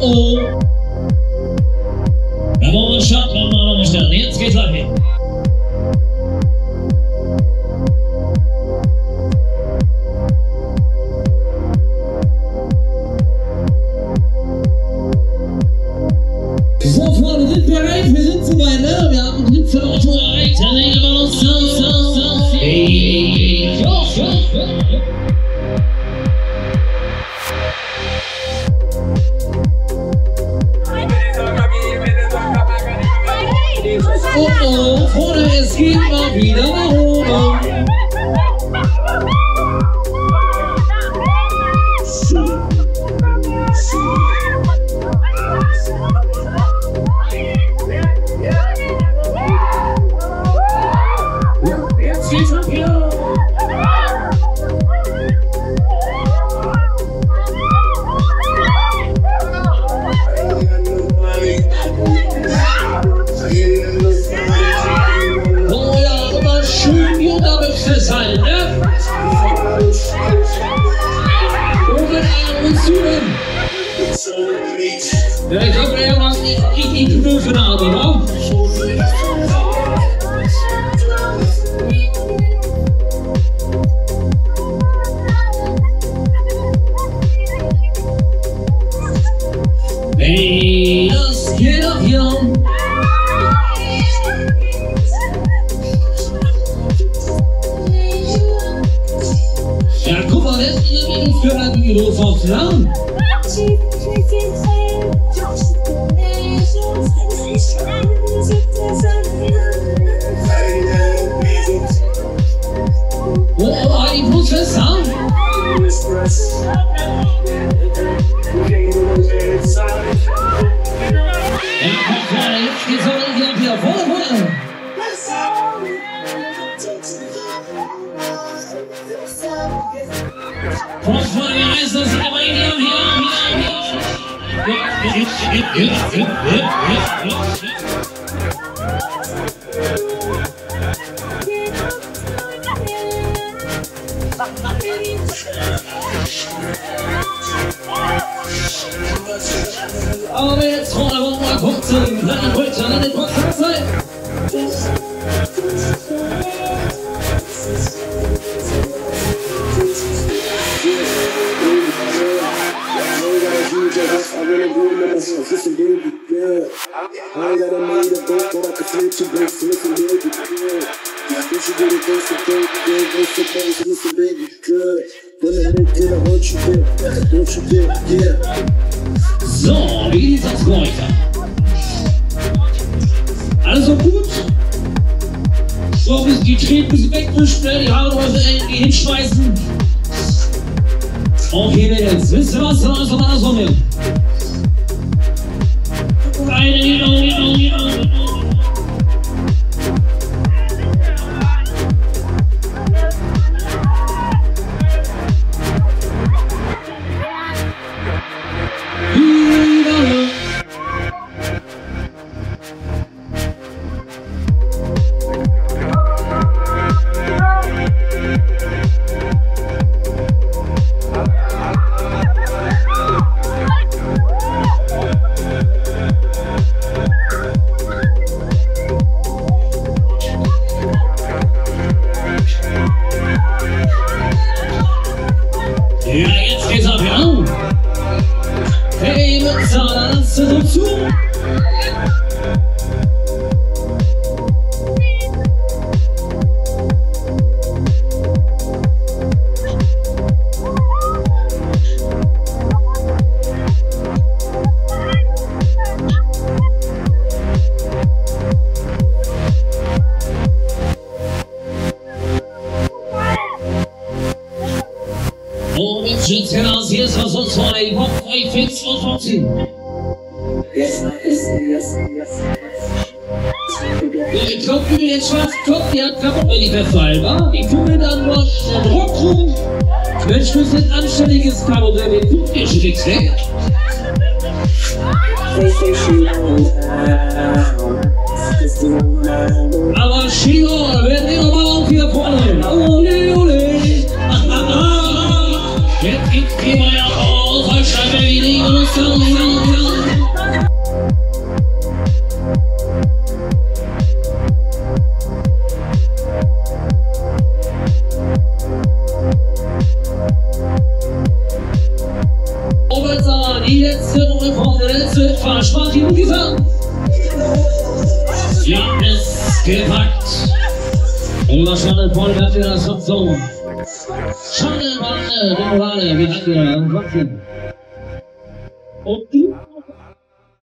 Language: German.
Oh oh. Da wollen wir einen Startplan mal umstellen. Jetzt geht's an. So, Freunde, sind bereit? Wir sind soweit, ne? Wir haben den für Auto erreicht. Dann legen wir uns skin of Hina Mahu. Er is ook een lang niet in gebeurd vanavond, hoor. Hey, let's get up. more folks down. Okay, it's a Points for the Islanders have a deal Aber jetzt I'm wir Punkte, dann wird er an Listen, dude, you good. I ain't need a book, but I can flip bro. So listen, you good. What you do to go for good, good, go for things, listen, baby, good. When I look good, I want you good. Don't you good, yeah. So, wie geht's aus heute? Alles so gut? So, bis die bisschen wegwischen, ne? die Haare irgendwie hinschmeißen. Okay, Mädels, wisst ihr was? Dann machen wir mal andersrum hier. Fix und vorziehen. Yes, yes, yes, yes. Glaube, wie wir jetzt schwarz gucken, die hat kaputt, wenn die festhalten, wa? Die Kugel dann Rock rum. Mensch, du bist ein anständiges der den Kuchen kriegst weg. Aber Chico, die letzte Runde von der letzte und gefahren. Sie haben es gepackt. Wahrscheinlich Paul hat wieder das so. Schade, Mann, äh, Morale, wie hat der Wahnsinn. Und du?